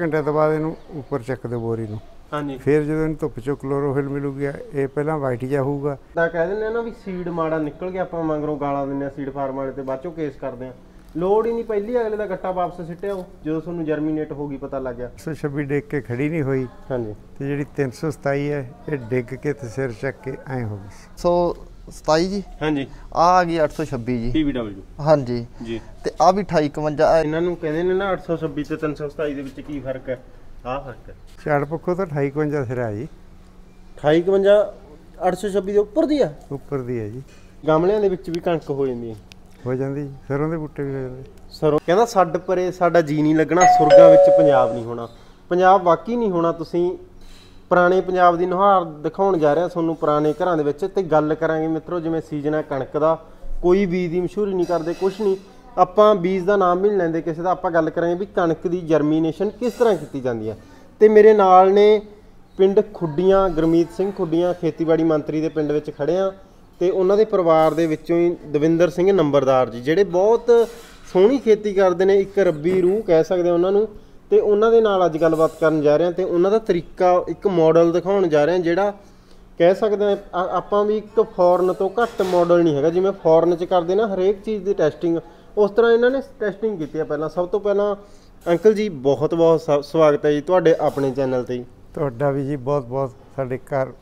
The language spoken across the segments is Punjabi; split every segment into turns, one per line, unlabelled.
ਘੰਟੇ ਤੋਂ ਬਾਅਦ ਇਹਨੂੰ ਉੱਪਰ ਚੱਕ ਦਿਓ ਬੋਰੀ ਨੂੰ।
ਹਾਂਜੀ।
ਫਿਰ ਜਦੋਂ ਇਹਨੂੰ ਧੁੱਪ ਚੋਂ ਕਲੋਰੋਫਿਲ ਮਿਲੂਗੀ ਇਹ ਪਹਿਲਾਂ ਵਾਈਟ ਜਿਹਾ ਹੋਊਗਾ।
ਤਾਂ ਕਹਿ ਦਿੰਦੇ ਆ ਨਾ ਵੀ ਸੀਡ ਮਾੜਾ ਨਿਕਲ ਗਿਆ ਆਪਾਂ ਮੰਗਰੋਂ ਗਾਲਾਂ ਦਿੰਦੇ ਆ ਸੀਡ ਫਾਰਮ ਵਾਲੇ ਤੇ ਬਾਅਦ ਚੋਂ ਕੇਸ ਕਰਦੇ ਆ। ਲੋੜ ਹੀ ਨਹੀਂ ਪਹਿਲੀ ਅਗਲੇ ਦਾ ਗੱਟਾ ਵਾਪਸ ਸਿੱਟਿਆ ਉਹ ਜਦੋਂ ਤੁਹਾਨੂੰ ਜਰਮੀਨੇਟ ਹੋ ਗਈ ਪਤਾ ਲੱਗ ਗਿਆ।
126 ਡਿੱਗ ਕੇ ਖੜੀ ਨਹੀਂ ਹੋਈ।
ਹਾਂਜੀ।
ਤੇ ਜਿਹੜੀ 327 ਹੈ ਇਹ ਡਿੱਗ ਕੇ ਤੇ ਸਿਰ ਚੱਕ ਕੇ ਐ ਹੋ ਗਈ
ਸੋ 27 ਜੀ।
ਹਾਂਜੀ।
ਆ ਆ ਗਈ 826 ਜੀ।
TBW
ਹਾਂਜੀ।
ਜੀ।
ਤੇ ਆ ਵੀ 2851 ਆ
ਇਹਨਾਂ ਨੂੰ ਕਹਿੰਦੇ ਨੇ ਨਾ 826 ਤੇ 327 ਦੇ ਵਿੱਚ ਕੀ ਫ਼ਰਕ ਹੈ? ਆਹ ਫ਼ਰਕ ਹੈ।
ਝਾੜ ਪੱਖੋਂ ਤਾਂ 2851 ਸਿਰ ਆ ਜੀ।
2851 826 ਦੇ ਉੱਪਰ ਦੀ ਆ?
ਉੱਪਰ ਦੀ ਹੈ ਜੀ।
ਗਮਲਿਆਂ ਦੇ ਵਿੱਚ ਵੀ ਕਣਕ ਹੋ ਜਾਂਦੀ ਹੈ।
ਹੋ ਜਾਂਦੀ। ਸਰੋਂ ਦੇ ਬੂਟੇ ਵੀ ਹੋ ਜਾਂਦੇ।
ਸਰੋਂ ਕਹਿੰਦਾ ਛੱਡ ਪਰੇ ਸਾਡਾ ਜੀ ਨਹੀਂ ਲੱਗਣਾ ਸੁਰਗਾਂ ਵਿੱਚ ਪੰਜਾਬ ਨਹੀਂ ਹੋਣਾ। ਪੰਜਾਬ ਵਾਕਈ ਨਹੀਂ ਹੋਣਾ ਤੁਸੀਂ ਪੁਰਾਣੇ ਪੰਜਾਬ ਦੀ ਨੁਹਾਰ ਦਿਖਾਉਣ ਜਾ ਰਿਹਾ, ਤੁਹਾਨੂੰ ਪੁਰਾਣੇ ਘਰਾਂ ਦੇ ਵਿੱਚ ਤੇ ਗੱਲ ਕਰਾਂਗੇ ਮਿੱਤਰੋ, ਜਿਵੇਂ ਸੀਜ਼ਨ ਹੈ ਕਣਕ ਦਾ, ਕੋਈ ਬੀਜ ਦੀ ਮਸ਼ਹੂਰੀ ਨਹੀਂ ਕਰਦੇ ਕੁਝ ਨਹੀਂ। ਆਪਾਂ ਬੀਜ ਦਾ ਨਾਮ ਵੀ ਨਹੀਂ ਲੈਂਦੇ ਕਿਸੇ ਦਾ, ਆਪਾਂ ਗੱਲ ਕਰਾਂਗੇ ਵੀ ਕਣਕ ਦੀ ਜਰਮੀਨੇਸ਼ਨ ਕਿਸ ਤਰ੍ਹਾਂ ਕੀਤੀ ਜਾਂਦੀ ਹੈ। ਤੇ ਮੇਰੇ ਨਾਲ ਨੇ ਪਿੰਡ ਖੁੱਡੀਆਂ, ਗੁਰਮੀਤ ਸਿੰਘ ਖੁੱਡੀਆਂ, ਖੇਤੀਬਾੜੀ ਮੰਤਰੀ ਦੇ ਪਿੰਡ ਵਿੱਚ ਖੜੇ ਆ ਤੇ ਉਹਨਾਂ ਦੇ ਪਰਿਵਾਰ ਦੇ ਵਿੱਚੋਂ ਹੀ ਦਵਿੰਦਰ ਸਿੰਘ ਨੰਬਰਦਾਰ ਜੀ, ਜਿਹੜੇ ਬਹੁਤ ਸੋਹਣੀ ਖੇਤੀ ਕਰਦੇ ਨੇ, ਇੱਕ ਰੱਬੀ ਰੂਹ ਕਹਿ ਸਕਦੇ ਉਹਨਾਂ ਨੂੰ। ਤੇ ਉਹਨਾਂ ਦੇ ਨਾਲ ਅੱਜ ਗੱਲਬਾਤ ਕਰਨ ਜਾ ਰਹੇ ਹਾਂ ਤੇ ਉਹਨਾਂ ਦਾ ਤਰੀਕਾ ਇੱਕ ਮਾਡਲ ਦਿਖਾਉਣ ਜਾ ਰਹੇ ਹਾਂ ਜਿਹੜਾ ਕਹਿ ਸਕਦੇ ਆ ਆਪਾਂ ਵੀ ਇੱਕ ਫੋਰਨ ਤੋਂ ਘੱਟ ਮਾਡਲ ਨਹੀਂ ਹੈਗਾ ਜਿਵੇਂ ਫੋਰਨ 'ਚ ਕਰਦੇ ਨਾ ਹਰੇਕ ਚੀਜ਼ ਦੀ ਟੈਸਟਿੰਗ ਉਸ ਤਰ੍ਹਾਂ ਇਹਨਾਂ ਨੇ ਟੈਸਟਿੰਗ ਕੀਤੀ ਆ ਪਹਿਲਾਂ। ਸਭ ਤੋਂ ਪਹਿਲਾਂ ਅੰਕਲ ਜੀ ਬਹੁਤ ਬਹੁਤ ਸਵਾਗਤ ਹੈ ਜੀ ਤੁਹਾਡੇ ਆਪਣੇ ਚੈਨਲ ਤੇ
ਤੁਹਾਡਾ ਵੀ ਜੀ ਬਹੁਤ ਬਹੁਤ ਸਾਡੇ ਘਰ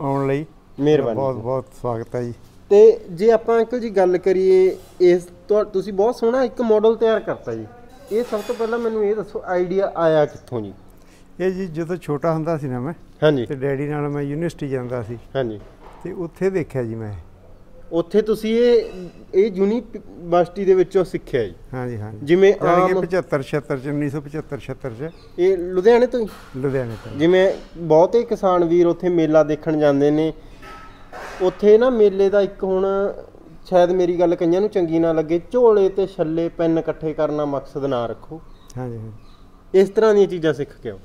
ਆਉਣ ਲਈ
ਮਿਹਰਬਾਨੀ
ਬਹੁਤ ਬਹੁਤ ਸਵਾਗਤ ਹੈ ਜੀ।
ਤੇ ਜੇ ਆਪਾਂ ਅੰਕਲ ਜੀ ਗੱਲ ਕਰੀਏ ਇਸ ਤੁਸੀਂ ਬਹੁਤ ਸੋਹਣਾ ਇੱਕ ਮਾਡਲ ਤਿਆਰ ਕਰਤਾ ਜੀ। ਇਹ ਸਭ ਤੋਂ ਪਹਿਲਾਂ ਮੈਨੂੰ ਇਹ ਦੱਸੋ ਆਈਡੀਆ ਆਇਆ ਕਿੱਥੋਂ ਜੀ?
ਇਹ ਜੀ ਜਦੋਂ ਛੋਟਾ ਹੁੰਦਾ ਸੀ ਨਾ ਮੈਂ
ਹਾਂਜੀ।
ਤੇ ਡੈਡੀ ਨਾਲ ਮੈਂ ਯੂਨੀਵਰਸਿਟੀ ਜਾਂਦਾ ਸੀ।
ਹਾਂਜੀ।
ਤੇ ਉੱਥੇ ਦੇਖਿਆ ਜੀ ਮੈਂ।
ਉੱਥੇ ਤੁਸੀਂ ਇਹ ਇਹ ਯੂਨੀਵਰਸਿਟੀ ਦੇ ਵਿੱਚੋਂ ਸਿੱਖਿਆ ਜੀ?
ਹਾਂਜੀ ਹਾਂਜੀ।
ਜਿਵੇਂ ਆਮ
75 76 ਚ 1975 76 ਚ।
ਇਹ ਲੁਧਿਆਣੇ ਤੋਂ ਹੀ?
ਲੁਧਿਆਣੇ ਤੋਂ।
ਜਿਵੇਂ ਬਹੁਤੇ ਕਿਸਾਨ ਵੀਰ ਉੱਥੇ ਮੇਲਾ ਦੇਖਣ ਜਾਂਦੇ ਨੇ। ਉੱਥੇ ਨਾ ਮੇਲੇ ਦਾ ਇੱਕ ਹੁਣ ਸ਼ਾਇਦ ਮੇਰੀ ਗੱਲ ਕਈਆਂ ਨੂੰ ਚੰਗੀ ਨਾ ਲੱਗੇ ਝੋਲੇ ਤੇ ਛੱਲੇ ਪੈਨ ਇਕੱਠੇ ਕਰਨਾ ਮਕਸਦ ਨਾ ਰੱਖੋ।
ਹਾਂਜੀ ਹਾਂਜੀ।
ਇਸ ਤਰ੍ਹਾਂ ਦੀਆਂ ਚੀਜ਼ਾਂ ਸਿੱਖ ਕੇ ਆਓ।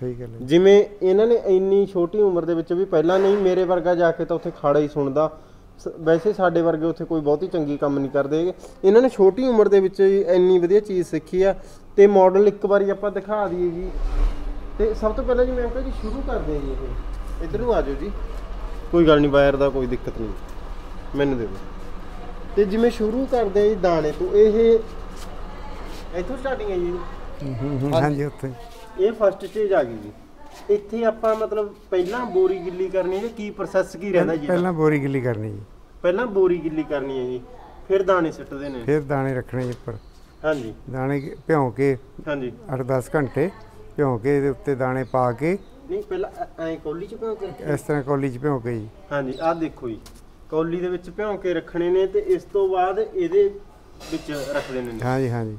ਸਹੀ ਗੱਲ ਹੈ।
ਜਿਵੇਂ ਇਹਨਾਂ ਨੇ ਇੰਨੀ ਛੋਟੀ ਉਮਰ ਦੇ ਵਿੱਚ ਵੀ ਪਹਿਲਾਂ ਨਹੀਂ ਮੇਰੇ ਵਰਗਾ ਜਾ ਕੇ ਤਾਂ ਉੱਥੇ ਖਾੜਾ ਹੀ ਸੁਣਦਾ। ਵੈਸੇ ਸਾਡੇ ਵਰਗੇ ਉੱਥੇ ਕੋਈ ਬਹੁਤੀ ਚੰਗੀ ਕੰਮ ਨਹੀਂ ਕਰਦੇ। ਇਹਨਾਂ ਨੇ ਛੋਟੀ ਉਮਰ ਦੇ ਵਿੱਚ ਹੀ ਇੰਨੀ ਵਧੀਆ ਚੀਜ਼ ਸਿੱਖੀ ਆ ਤੇ ਮਾਡਲ ਇੱਕ ਵਾਰੀ ਆਪਾਂ ਦਿਖਾ ਦਈਏ ਜੀ। ਤੇ ਸਭ ਤੋਂ ਪਹਿਲਾਂ ਜੀ ਮੈਂ ਅੰਕਲ ਜੀ ਸ਼ੁਰੂ ਕਰਦੇ ਹਾਂ ਜੀ ਇਹ। ਇੱਧਰ ਨੂੰ ਆ ਜਾਓ ਜੀ। ਕੋਈ ਗੱਲ ਨਹੀਂ ਵਾਇਰ ਦਾ ਕੋਈ ਦਿੱਕਤ ਨਹੀਂ। ਮੈਨੂੰ ਦੇ ਦਿਓ। ਤੇ ਜਿਵੇਂ ਸ਼ੁਰੂ ਕਰਦੇ ਆ ਜੀ ਦਾਣੇ ਤੋਂ ਇਹ ਇੱਥੋਂ ਸਟਾਰਟਿੰਗ ਹੈ ਜੀ
ਹਾਂਜੀ ਉੱਥੇ।
ਇਹ ਫਸਟ ਸਟੇਜ ਆ ਗਈ ਜੀ। ਇੱਥੇ ਆਪਾਂ ਮਤਲਬ ਪਹਿਲਾਂ ਬੋਰੀ ਗਿੱਲੀ ਕਰਨੀ ਹੈ ਕੀ ਪ੍ਰੋਸੈਸ ਕੀ ਰਹਿੰਦਾ ਜੀ?
ਪਹਿਲਾਂ ਬੋਰੀ ਗਿੱਲੀ ਕਰਨੀ ਜੀ।
ਪਹਿਲਾਂ ਬੋਰੀ ਗਿੱਲੀ ਕਰਨੀ ਹੈ ਜੀ ਫਿਰ ਦਾਣੇ ਸਿੱਟਦੇ ਨੇ।
ਫਿਰ ਦਾਣੇ ਰੱਖਣੇ ਜੀ ਉੱਪਰ।
ਹਾਂਜੀ।
ਦਾਣੇ ਭਿਉਂ ਕੇ
ਹਾਂਜੀ।
8-10 ਘੰਟੇ ਭਿਉਂ ਕੇ ਇਹਦੇ ਉੱਤੇ ਦਾਣੇ ਪਾ ਕੇ
ਨਹੀਂ ਪਹਿਲਾਂ ਐਂ ਕੌਲੀ ਚ ਭਿਉਂ ਕੇ?
ਇਸ ਤਰ੍ਹਾਂ ਕੌਲੀ 'ਚ ਭਿਉਂ ਕੇ ਜੀ।
ਹਾਂਜੀ ਆਹ ਦੇਖੋ ਜੀ। ਕੌਲੀ ਦੇ ਵਿੱਚ ਭਿਉਂ ਕੇ ਰੱਖਣੇ ਨੇ ਤੇ ਇਸ ਤੋਂ ਬਾਅਦ ਇਹਦੇ ਵਿੱਚ ਰੱਖ ਦੇਣੇ ਨੇ।
ਹਾਂਜੀ ਹਾਂਜੀ।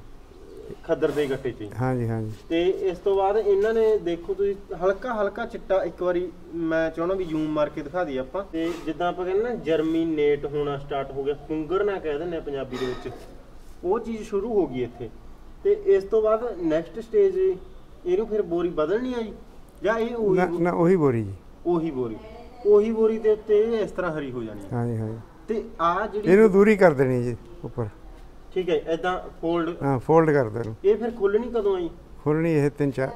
ਖੱਦਰ ਦੇ ਗੱਟੇ 'ਚ।
ਹਾਂਜੀ ਹਾਂਜੀ।
ਤੇ ਇਸ ਤੋਂ ਬਾਅਦ ਇਹਨਾਂ ਨੇ ਦੇਖੋ ਤੁਸੀਂ ਹਲਕਾ ਹਲਕਾ ਚਿੱਟਾ ਇੱਕ ਵਾਰੀ ਮੈਂ ਚਾਹਣਾ ਵੀ ਜ਼ੂਮ ਮਾਰ ਕੇ ਦਿਖਾ ਦਈਏ ਆਪਾਂ। ਤੇ ਜਿੱਦਾਂ ਆਪਾਂ ਕਹਿੰਦੇ ਨਾ ਜਰਮੀਨੇਟ ਹੋਣਾ ਸਟਾਰਟ ਹੋ ਗਿਆ ਪੁੰਗਰ ਨਾ ਕਹਿ ਦਿੰਦੇ ਆ ਪੰਜਾਬੀ ਦੇ ਵਿੱਚ। ਉਹ ਚੀਜ਼ ਸ਼ੁਰੂ ਹੋ ਗਈ ਇੱਥੇ। ਤੇ ਇਸ ਤੋਂ ਬਾਅਦ ਨੈਕਸਟ ਸਟੇਜ ਇਹਨੂੰ ਫਿਰ ਬੋਰੀ ਬਦਲਣੀ ਆ ਜੀ? ਜਾਂ ਇਹ ਉਹੀ
ਨਾ ਉਹੀ ਬੋਰੀ ਜੀ।
ਉਹੀ ਬੋਰੀ। ਉਹੀ ਬੋਰੀ ਦੇ ਉੱਤੇ ਇਹ ਇਸ ਤਰ੍ਹਾਂ ਹਰੀ ਹੋ ਜਾਣੀ ਆ।
ਹਾਂਜੀ ਹਾਂਜੀ।
ਤੇ ਆ ਜਿਹੜੀ
ਇਹਨੂੰ ਦੂਰੀ ਕਰ ਦੇਣੀ ਜੀ ਉੱਪਰ।
ਠੀਕ ਹੈ ਇਦਾਂ ਫੋਲਡ
ਹਾਂ ਫੋਲਡ ਕਰ ਦੇਣੀ।
ਇਹ ਫਿਰ ਖੁੱਲਣੀ ਕਦੋਂ ਆਈ?
ਖੋਲਣੀ ਇਹ ਤਿੰਨ ਚਾਰ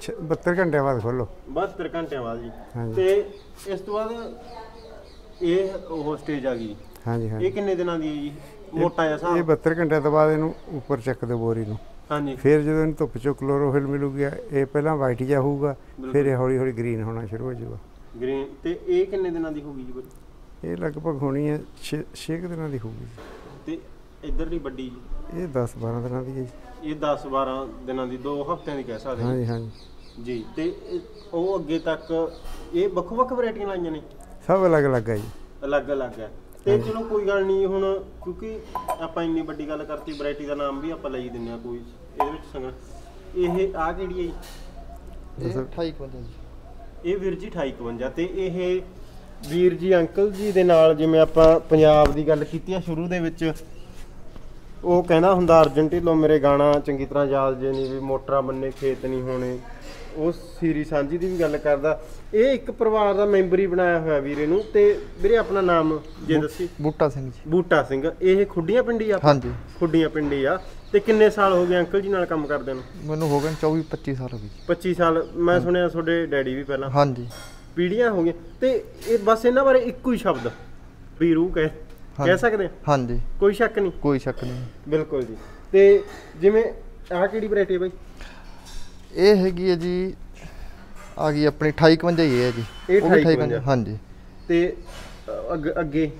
72 ਘੰਟਿਆਂ ਬਾਅਦ ਖੋਲੋ
72 ਘੰਟਿਆਂ ਬਾਅਦ ਜੀ। ਤੇ ਇਸ ਤੋਂ ਬਾਅਦ ਇਹ ਉਹ ਸਟੇਜ ਆ ਗਈ
ਹਾਂਜੀ ਹਾਂਜੀ।
ਇਹ ਕਿੰਨੇ ਦਿਨਾਂ ਦੀ ਹੈ ਜੀ? ਮੋਟਾ ਜਿਹਾ
ਇਹ
ਹਿਸਾਬ
72 ਘੰਟਿਆਂ ਤੋਂ ਬਾਅਦ ਇਹਨੂੰ ਉੱਪਰ ਚੱਕ ਦਿਓ ਬੋਰੀ ਨੂੰ।
ਹਾਂਜੀ।
ਫਿਰ ਜਦੋਂ ਇਹਨੂੰ ਧੁੱਪ ਚੋਂ ਕਲੋਰੋਫਿਲ ਮਿਲੂਗੀ ਇਹ ਪਹਿਲਾਂ ਵਾਈਟ ਜਿਹਾ ਹੋਊਗਾ ਫਿਰ ਇਹ ਹੌਲੀ ਹੌਲੀ ਗ੍ਰੀਨ ਹੋਣਾ ਸ਼ੁਰੂ ਹੋ ਜਾਊਗਾ।
ਗ੍ਰੀਨ ਤੇ ਇਹ ਕਿੰਨੇ ਦਿਨਾਂ ਦੀ ਹੋਗੀ ਜੀ ਬਈ?
ਇਹ ਲਗਭਗ ਹੋਣੀ ਹੈ 6 ਦਿਨਾਂ ਦੀ ਹੋਊਗੀ
ਤੇ ਇੱਧਰਲੀ ਵੱਡੀ ਜੀ?
ਇਹ 10 12 ਦਿਨਾਂ ਦੀ ਹੈ ਜੀ।
ਇਹ 10 12 ਦਿਨਾਂ ਦੀ 2 ਹਫ਼ਤਿਆਂ ਦੀ ਕਹਿ ਸਕਦੇ ਹਾਂ।
ਹਾਂਜੀ ਹਾਂਜੀ।
ਜੀ ਤੇ ਇਹ- ਉਹ ਅੱਗੇ ਤੱਕ ਇਹ ਵੱਖੋ ਵੱਖ ਵੈਰਾਈਟੀਆਂ ਲਾਈਆਂ ਨੇ?
ਸਭ ਅਲੱਗ ਅਲੱਗ ਹੈ ਜੀ।
ਅਲੱਗ ਅਲੱਗ ਹੈ। ਤੇ ਚਲੋ ਕੋਈ ਗੱਲ ਨਹੀਂ ਹੁਣ ਕਿਉਂਕਿ ਆਪਾਂ ਇੰਨੀ ਵੱਡੀ ਗੱਲ ਕਰਤੀ ਵੈਰਾਈਟੀ ਦਾ ਨਾਮ ਵੀ ਆਪਾਂ ਲਈ ਦਿੰਨੇ ਆ ਕੋਈ ਇਹਦੇ ਵਿੱਚ ਸੰਗਣ ਇਹ ਆ ਕਿਹੜੀ ਹੈ ਜੀ?
ਇਹ 2851 ਜੀ।
ਇਹ ਵੀਰ ਜੀ 2851 ਤੇ ਇਹ ਵੀਰ ਜੀ, ਅੰਕਲ ਜੀ ਦੇ ਨਾਲ ਜਿਵੇਂ ਆਪਾਂ ਪੰਜਾਬ ਦੀ ਗੱਲ ਕੀਤੀ ਆ ਸ਼ੁਰੂ ਦੇ ਵਿੱਚ, ਉਹ ਕਹਿੰਦਾ ਹੁੰਦਾ ਅਰਜਨ ਢਿੱਲੋਂ ਮੇਰੇ ਗਾਣਾ ਚੰਗੀ ਤਰ੍ਹਾਂ ਯਾਦ ਜੇ ਨਹੀਂ ਵੀ ਮੋਟਰਾਂ ਬੰਨੇ ਖੇਤ ਨਹੀਂ ਹੋਣੇ। ਉਸ ਸੀਰੀ ਸਾਂਝੀ ਦੀ ਵੀ ਗੱਲ ਕਰਦਾ। ਇਹ ਇੱਕ ਪਰਿਵਾਰ ਦਾ ਮੈਂਬਰ ਹੀ ਬਣਾਇਆ ਹੋਇਆ ਵੀਰੇ ਨੂੰ ਤੇ ਵੀਰੇ ਆਪਣਾ ਨਾਮ ਜੇ ਦੱਸੀ?
ਬੂਟਾ ਸਿੰਘ ਜੀ।
ਬੂਟਾ ਸਿੰਘ। ਇਹ ਖੁੱਡੀਆਂ ਪਿੰਡੀ ਆ?
ਹਾਂਜੀ।
ਖੁੱਡੀਆਂ ਪਿੰਡੀ ਆ। ਤੇ ਕਿੰਨੇ ਸਾਲ ਹੋ ਗਏ ਅੰਕਲ ਜੀ ਨਾਲ ਕੰਮ ਕਰਦੇ ਨੂੰ?
ਮੈਨੂੰ ਹੋ ਗਏ 24 25 ਸਾਲ ਹੋ ਗਏ ਜੀ।
25 ਸਾਲ। ਮੈਂ ਸੁਣਿਆ ਤੁਹਾਡੇ ਡੈਡੀ ਵੀ ਪਹਿਲਾਂ।
ਹਾਂਜੀ।
ਪੀੜੀਆਂ ਹੋ ਗਈਆਂ। ਤੇ ਇਹ ਬਸ ਇਹਨਾਂ ਬਾਰੇ ਇੱਕੋ ਹੀ ਸ਼ਬਦ ਵੀਰੂ ਕਹਿ। ਕਹਿ। ਸਕਦੇ
ਹਾਂਜੀ।
ਕੋਈ ਸ਼ੱਕ ਨਹੀਂ?
ਕੋਈ ਸ਼ੱਕ ਨਹੀਂ।
ਬਿਲਕੁਲ ਜੀ। ਤੇ ਜਿਵੇਂ ਆਹ ਕਿਹੜੀ ਵੈਰਾਈਟੀ ਹੈ ਬਾਈ?
ਇਹ ਹੈਗੀ ਹੈ ਜੀ ਆ ਗਈ ਆਪਣੀ 2851 ਹੀ ਹੈ ਜੀ। ਉਹ ਵੀ
2851
ਹਾਂਜੀ।
ਤੇ ਅੱਗ-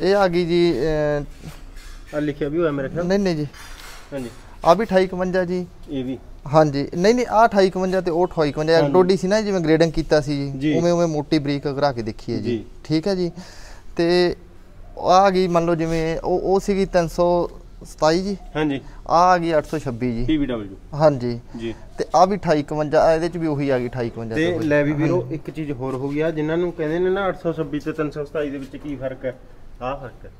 ਇਹ ਆ ਗਈ ਜੀ
ਆ ਲਿਖਿਆ ਵੀ ਹੋਇਆ ਮੇਰੇ ਖਿਆਲ।
ਨਹੀਂ ਨਹੀਂ ਜੀ।
ਹਾਂਜੀ।
ਆ ਵੀ 2851 ਜੀ।
ਇਹ ਵੀ।
ਹਾਂਜੀ। ਨਹੀਂ ਨਹੀਂ ਆ 2851 ਤੇ ਉਹ 2851
ਹਾਂਜੀ।
ਡੋਡੀ ਸੀ ਨਾ ਜਿਵੇਂ ਗ੍ਰੇਡਿੰਗ ਕੀਤਾ ਸੀ।
ਜੀ।
ਉਵੇਂ ਉਵੇਂ ਮੋਟੀ ਬਰੀਕ ਕਰਾ ਕੇ ਦੇਖੀ ਹੈ ਜੀ।
ਜੀ।
ਠੀਕ ਹੈ ਜੀ। ਤੇ ਆ ਗਈ ਮੰਨ ਲਓ ਜਿਵੇਂ ਉਹ ਉਹ ਸੀਗੀ 327 ਜੀ।
ਹਾਂਜੀ।
ਆ ਆ ਗਈ 826 ਜੀ।
ਪੀਵੀਡਬਲਯੂ
ਹਾਂਜੀ।
ਜੀ।
ਤੇ ਆ ਵੀ 2851 ਆ ਇਹਦੇ ਚ ਵੀ ਉਹੀ ਆ ਗਈ 2851
ਤੇ ਲੈ ਵੀ ਵੀਰੋ ਇੱਕ ਚੀਜ਼ ਹੋਰ ਹੋ ਗਈ ਆ ਜਿਨ੍ਹਾਂ ਨੂੰ ਕਹਿੰਦੇ ਨੇ ਨਾ 826 ਤੇ 327 ਦੇ ਵਿੱਚ ਕੀ ਫ਼ਰਕ ਹੈ? ਆਹ ਫ਼ਰਕ ਹੈ।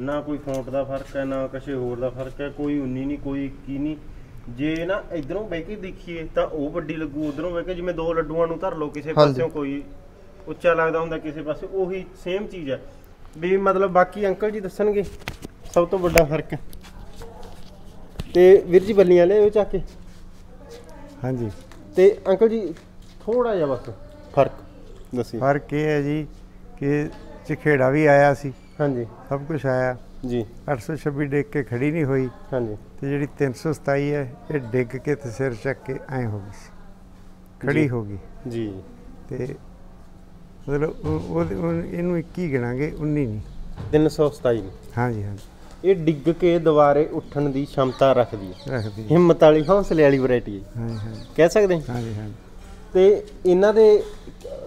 ਨਾ ਕੋਈ ਫੌਂਟ ਦਾ ਫ਼ਰਕ ਹੈ ਨਾ ਕਿਸੇ ਹੋਰ ਦਾ ਫ਼ਰਕ ਹੈ ਕੋਈ 19 ਨਹੀਂ ਕੋਈ 21 ਨਹੀਂ। ਜੇ ਨਾ ਇਧਰੋਂ ਬਹਿ ਕੇ ਦੇਖੀਏ ਤਾਂ ਉਹ ਵੱਡੀ ਲੱਗੂ ਉਧਰੋਂ ਬਹਿ ਕੇ ਜਿਵੇਂ ਦੋ ਲੱਡੂਆਂ ਨੂੰ ਧਰ ਲਓ ਕਿਸੇ। ਪਾਸਿਓਂ ਕੋਈ ਉੱਚਾ ਲੱਗਦਾ ਹੁੰਦਾ ਕਿਸੇ ਪਾਸੇ ਉਹੀ ਸੇਮ ਚੀਜ਼ ਹੈ। ਵੀ ਮਤਲਬ ਬਾਕੀ ਅੰਕਲ ਜੀ ਦੱਸਣਗੇ? ਸਭ ਤੋਂ ਵੱਡਾ ਫ਼ਰਕ। ਤੇ ਵੀਰ ਜੀ ਬੱਲੀਆਂ ਲੈ ਉਹ ਚੱਕ ਕੇ।
ਹਾਂਜੀ।
ਤੇ ਅੰਕਲ ਜੀ ਥੋੜਾ ਜਿਹਾ ਬਸ ਫ਼ਰਕ ਦੱਸਿਓ
ਫ਼ਰਕ ਇਹ ਹੈ ਜੀ ਕਿ ਚਖੇੜਾ ਵੀ ਆਇਆ ਸੀ।
ਹਾਂਜੀ।
ਸਭ ਕੁਝ ਆਇਆ।
ਜੀ।
826 ਡਿੱਗ ਕੇ ਖੜੀ ਨਹੀਂ ਹੋਈ।
ਹਾਂਜੀ।
ਤੇ ਜਿਹੜੀ 327 ਹੈ ਇਹ ਡਿੱਗ ਕੇ ਤੇ ਸਿਰ ਚੱਕ ਕੇ ਐ ਹੋ ਗਈ ਸੀ। ਖੜੀ ਹੋ ਗਈ।
ਜੀ।
ਤੇ ਮਤਲਬ ਉਹ- ਇਹਨੂੰ 21 ਗਿਣਾਂਗੇ 19 ਨਹੀਂ।
327 ਨੂੰ।
ਹਾਂਜੀ ਹਾਂਜੀ।
ਇਹ ਡਿੱਗ ਕੇ ਦੁਬਾਰੇ ਉੱਠਣ ਦੀ ਸ਼ਮਤਾ ਰੱਖਦੀ ਹੈ।
ਰੱਖਦੀ ਹੈ।
ਹਿੰਮਤ ਵਾਲੀ ਹੌਸਲੇ ਵਾਲੀ ਵੈਰਾਈਟੀ ਹੈ।
ਹਾਂਜੀ ਹਾਂਜੀ।
ਕਹਿ ਸਕਦੇ ਹਾਂ?
ਹਾਂਜੀ ਹਾਂਜੀ।
ਤੇ ਇਹਨਾਂ ਦੇ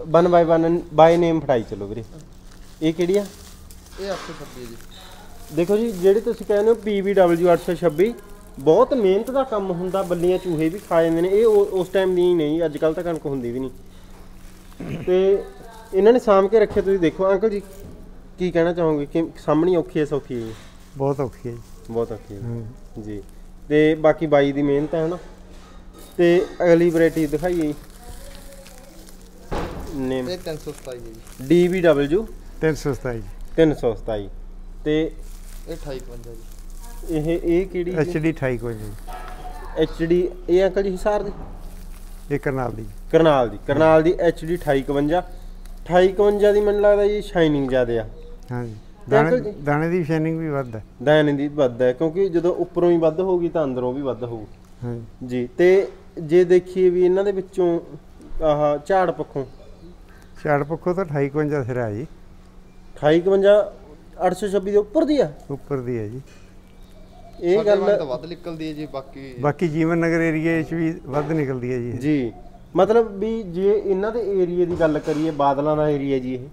ਵਨ ਬਾਈ ਵਨ ਬਾਈ ਨੇਮ ਫੜਾਈ ਚਲੋ ਵੀਰੇ। ਇਹ ਕਿਹੜੀ ਆ?
ਇਹ 826 ਜੀ।
ਦੇਖੋ ਜੀ ਜਿਹੜੇ ਤੁਸੀਂ ਕਹਿੰਦੇ ਹੋ PVW 826 ਬਹੁਤ ਮਿਹਨਤ ਦਾ ਕੰਮ ਹੁੰਦਾ ਬੱਲੀਆਂ ਚੂਹੇ ਵੀ ਖਾ ਜਾਂਦੇ ਨੇ। ਇਹ ਉਹ- ਉਸ ਟਾਈਮ ਦੀ ਨਹੀਂ ਅੱਜ ਕੱਲ ਤਾਂ ਕਣਕ ਹੁੰਦੀ ਵੀ ਨਹੀਂ। ਤੇ ਇਹਨਾਂ ਨੇ ਸਾਂਭ ਕੇ ਰੱਖੇ ਤੁਸੀਂ ਦੇਖੋ ਅੰਕਲ ਜੀ ਕੀ ਕਹਿਣਾ ਚਾਹੋਗੇ? ਕਿ ਸਾਹਮਣੀ ਔਖੀ ਹੈ ਸੌਖੀ ਹੈ।
ਬਹੁਤ ਔਖੀ ਹੈ ਜੀ।
ਬਹੁਤ ਔਖੀ ਹੈ। ਜੀ। ਤੇ ਬਾਕੀ ਬਾਈ ਦੀ ਮਿਹਨਤ ਹੈ ਹਨਾ। ਤੇ ਅਗਲੀ ਵੈਰਾਈਟੀ ਦਿਖਾਈਏ ਨੇਮ।
ਇਹ 327 ਜੀ।
DBW
327 ਜੀ
327 ਤੇ
ਇਹ 2851 ਜੀ।
ਇਹ ਇਹ ਕਿਹੜੀ
HD 28 ਕੋਈ ਜੀ
HD ਇਹ ਅੰਕਲ ਜੀ ਹਿਸਾਰ ਦੀ?
ਇਹ ਕਰਨਾਲ ਦੀ।
ਕਰਨਾਲ ਦੀ। ਕਰਨਾਲ ਦੀ HD 2851 2851 ਦੀ ਮੈਨੂੰ ਲੱਗਦਾ ਜੀ ਸ਼ਾਈਨਿੰਗ ਜ਼ਿਆਦੇ ਆ।
ਹਾਂਜੀ।
ਤੇ
ਦਾਣੇ ਦੀ ਸ਼ਾਈਨਿੰਗ ਵੀ ਵੱਧ ਹੈ।
ਦਾਣੇ ਦੀ ਵੱਧ ਹੈ ਕਿਉਂਕਿ ਜਦੋਂ ਉੱਪਰੋਂ ਹੀ ਵੱਧ ਹੋਊਗੀ ਤਾਂ ਅੰਦਰੋਂ ਵੀ ਵੱਧ ਹੋਊ। ਜੀ ਤੇ ਜੇ ਦੇਖੀਏ ਵੀ ਇਹਨਾਂ ਦੇ ਵਿੱਚੋਂ ਆਹ ਝਾੜ ਪੱਖੋਂ।
ਛਾੜ ਪੱਖੋਂ ਤਾਂ 28 51 ਸਿਰ ਆ ਜੀ।
2851 826 ਦੇ ਉੱਪਰ ਦੀ ਆ?
ਉੱਪਰ ਦੀ ਹੈ ਜੀ।
ਇਹ ਗੱਲ
ਵੱਧ ਨਿਕਲਦੀ ਹੈ ਜੀ ਬਾਕੀ
ਬਾਕੀ ਜੀਵਨ ਨਗਰ ਏਰੀਏ 'ਚ ਵੀ ਵੱਧ ਨਿਕਲਦੀ ਹੈ ਜੀ।
ਜੀ ਮਤਲਬ ਵੀ ਜੇ ਇਹਨਾਂ ਦੇ ਏਰੀਏ ਦੀ ਗੱਲ ਕਰੀਏ ਬਾਦਲਾਂ ਦਾ ਏਰੀਆ ਜੀ ਇਹ।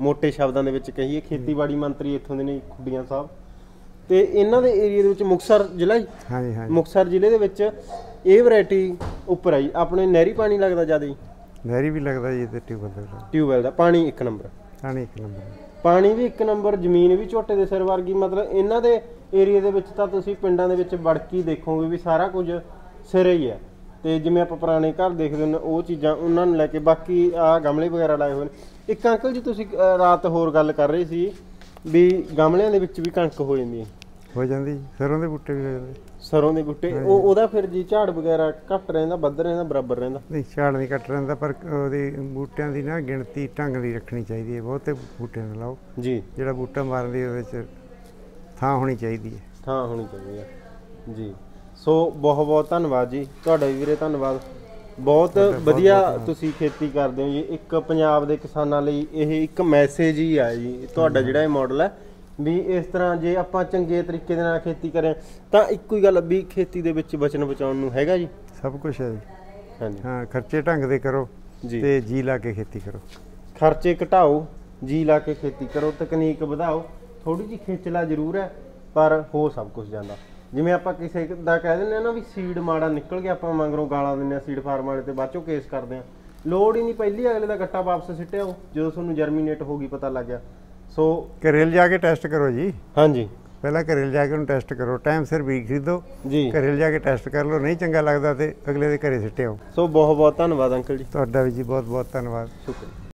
ਮੋٹے ਸ਼ਬਦਾਂ ਦੇ ਵਿੱਚ ਕਹੀਏ ਖੇਤੀਬਾੜੀ ਮੰਤਰੀ ਇੱਥੋਂ ਦੇ ਨੇ ਖੁੱਡੀਆਂ ਸਾਹਿਬ। ਤੇ ਇਹਨਾਂ ਦੇ ਏਰੀਏ ਦੇ ਵਿੱਚ ਮੁਕਸਰ ਜ਼ਿਲ੍ਹਾ ਹੀ
ਹਾਂਜੀ ਹਾਂਜੀ।
ਮੁਕਸਰ ਜ਼ਿਲ੍ਹੇ ਦੇ ਵਿੱਚ ਇਹ ਵੈਰਾਈਟੀ ਉੱਪਰ ਆਈ। ਆਪਣੇ ਨਹਿਰੀ ਪਾਣੀ ਲੱਗਦਾ ਜ਼ਿਆਦਾ ਹੀ
ਨਹਿਰੀ ਵੀ ਲੱਗਦਾ ਜੀ ਤੇ ਟਿਊਬਲ ਲੱਗਦਾ।
ਟਿਊਬਵੈਲ ਦਾ ਪਾਣੀ ਇੱਕ ਨੰਬਰ।
ਪਾਣੀ ਇੱਕ ਨੰਬਰ।
ਪਾਣੀ ਵੀ ਇੱਕ ਨੰਬਰ ਜ਼ਮੀਨ ਵੀ ਝੋਟੇ ਦੇ ਸਿਰ ਵਰਗੀ ਮਤਲਬ ਇਹਨਾਂ ਦੇ ਏਰੀਆ ਦੇ ਵਿੱਚ ਤਾਂ ਤੁਸੀਂ ਪਿੰਡਾਂ ਦੇ ਵਿੱਚ ਵੜਕੀ ਦੇਖੋਗੇ ਵੀ ਸਾਰਾ ਕੁਝ ਸਿਰੇ ਹੀ ਹੈ। ਤੇ ਜਿਵੇਂ ਆਪਾਂ ਪੁਰਾਣੇ ਘਰ ਦੇਖਦੇ ਹੁੰਦੇ ਉਹ ਚੀਜ਼ਾਂ ਉਹਨਾਂ ਨੂੰ ਲੈ ਕੇ ਬਾਕੀ ਆ ਗਮਲੇ ਵਗੈਰਾ ਲਾਏ ਹੋਏ ਨੇ। ਇੱਕ ਅੰਕਲ ਜੀ ਤੁਸੀਂ ਰਾਤ ਹੋਰ ਗੱਲ ਕਰ ਰਹੇ ਸੀ ਵੀ ਗਮਲਿਆਂ ਦੇ ਵਿੱਚ ਵੀ ਕਣਕ ਹੋ ਜਾਂਦੀ ਹੈ।
ਹੋ ਜਾਂਦੀ ਸਰੋਂ ਦੇ ਬੂਟੇ ਵੀ ਹੋ ਜਾਂਦੇ।
ਸਰੋਂ ਦੇ ਬੂਟੇ ਉਹ ਉਹਦਾ ਫਿਰ ਜੀ ਝਾੜ ਵਗੈਰਾ ਘੱਟ ਰਹਿੰਦਾ ਵੱਧ ਰਹਿੰਦਾ ਬਰਾਬਰ ਰਹਿੰਦਾ?
ਨਹੀਂ ਝਾੜ ਨਹੀਂ ਕੱਟ ਰਹਿੰਦਾ ਪਰ ਉਹਦੀ ਬੂਟਿਆਂ ਦੀ ਨਾ ਗਿਣਤੀ ਢੰਗ ਦੀ ਰੱਖਣੀ ਚਾਹੀਦੀ ਹੈ। ਬਹੁਤੇ ਬੂਟੇ ਨਾ ਲਾਓ।
ਜੀ।
ਜਿਹੜਾ ਬੂਟਾ ਮਾਰਨ ਦੀ ਉਹਦੇ 'ਚ ਥਾਂ ਹੋਣੀ ਚਾਹੀਦੀ ਹੈ।
ਥਾਂ ਹੋਣੀ ਚਾਹੀਦੀ ਹੈ। ਜੀ। ਸੋ ਬਹੁਤ ਬਹੁਤ ਧੰਨਵਾਦ ਜੀ। ਤੁਹਾਡਾ ਵੀਰੇ ਧੰਨਵਾਦ। ਬਹੁਤ ਵਧੀਆ ਤੁਸੀਂ ਖੇਤੀ ਕਰਦੇ ਹੋ ਜੀ। ਇੱਕ ਪੰਜਾਬ ਦੇ ਕਿਸਾਨਾਂ ਲਈ ਇਹ ਇੱਕ ਮੈਸੇਜ ਹੀ ਆ ਜੀ। ਤੁਹਾਡਾ ਜਿਹੜਾ ਇਹ ਮਾਡਲ ਹੈ ਵੀ ਇਸ ਤਰ੍ਹਾਂ ਜੇ ਆਪਾਂ ਚੰਗੇ ਤਰੀਕੇ ਦੇ ਨਾਲ ਖੇਤੀ ਕਰੇ ਤਾਂ ਇੱਕੋ ਹੀ ਗੱਲ ਵੀ ਖੇਤੀ ਦੇ ਵਿੱਚ ਬਚਨ ਬਚਾਉਣ ਨੂੰ ਹੈਗਾ ਜੀ।
ਸਭ ਕੁਝ ਹੈ ਜੀ।
ਹਾਂਜੀ।
ਹਾਂ ਖਰਚੇ ਢੰਗ ਦੇ ਕਰੋ
ਜੀ।
ਤੇ ਜੀ ਲਾ ਕੇ ਖੇਤੀ ਕਰੋ।
ਖਰਚੇ ਘਟਾਓ ਜੀ ਲਾ ਕੇ ਖੇਤੀ ਕਰੋ ਤਕਨੀਕ ਵਧਾਓ ਥੋੜੀ ਜਿਹੀ ਖੇਚਲਾ ਜ਼ਰੂਰ ਹੈ ਪਰ ਹੋ ਸਭ ਕੁਝ ਜਾਂਦਾ। ਜਿਵੇਂ ਆਪਾਂ ਕਿਸੇ ਦਾ ਕਹਿ ਦਿੰਦੇ ਆ ਨਾ ਵੀ ਸੀਡ ਮਾੜਾ ਨਿਕਲ ਗਿਆ ਆਪਾਂ ਮੰਗਰੋਂ ਗਾਲਾਂ ਦਿੰਦੇ ਆ ਸੀਡ ਫਾਰਮ ਵਾਲੇ ਤੇ ਬਾਅਦ ਚੋਂ ਕੇਸ ਕਰਦੇ ਆ ਲੋੜ ਹੀ ਨਹੀਂ ਪਹਿਲੀ ਅਗਲੇ ਦਾ ਗੱਟਾ ਵਾਪਸ ਸਿੱਟਿਆ ਉਹ ਜਦੋਂ ਤੁਹਾਨੂੰ ਜਰਮੀਨੇਟ ਹੋ ਗਈ ਪਤਾ ਲੱਗ ਗਿਆ। ਸੋ
ਕਰੇਲ ਜਾ ਕੇ ਟੈਸਟ ਕਰੋ ਜੀ।
ਹਾਂਜੀ।
ਪਹਿਲਾਂ ਘਰੇ ਲਿਜਾ ਕੇ ਉਹਨੂੰ ਟੈਸਟ ਕਰੋ ਟਾਈਮ ਸਿਰ ਬੀਜ ਖਰੀਦੋ।
ਜੀ।
ਘਰੇ ਲਿਜਾ ਕੇ ਟੈਸਟ ਕਰ ਲਓ ਨਹੀਂ ਚੰਗਾ ਲੱਗਦਾ ਤੇ ਅਗਲੇ ਦੇ ਘਰੇ ਸਿੱਟਿਓ
ਸੋ ਬਹੁਤ ਬਹੁਤ ਧੰਨਵਾਦ ਅੰਕਲ ਜੀ।
ਤੁਹਾਡਾ ਵੀ ਜੀ ਬਹੁਤ ਬਹੁਤ ਧੰਨਵਾਦ।
ਸ਼ੁਕਰੀਆ।